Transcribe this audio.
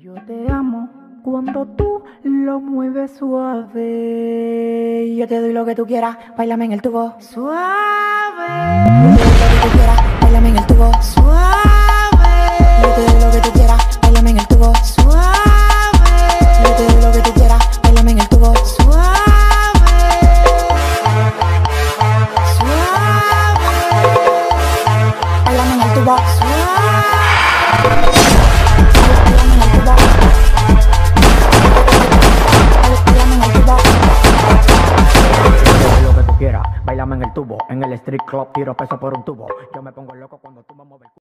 Yo te amo cuando tú lo mueves suave. Yo te doy lo que tú quieras, bailame en el tubo. Suave. Yo te doy lo que tú quieras, bailame en el tubo. Suave. Yo te doy lo que tú quieras, bailame en el tubo. Suave. Yo te doy lo que tú quieras, bailame en el tubo. Suave. Suave. Bailame en el tubo. Suave. Bailame en el tubo, en el street club tiro peso por un tubo. Yo me pongo loco cuando tú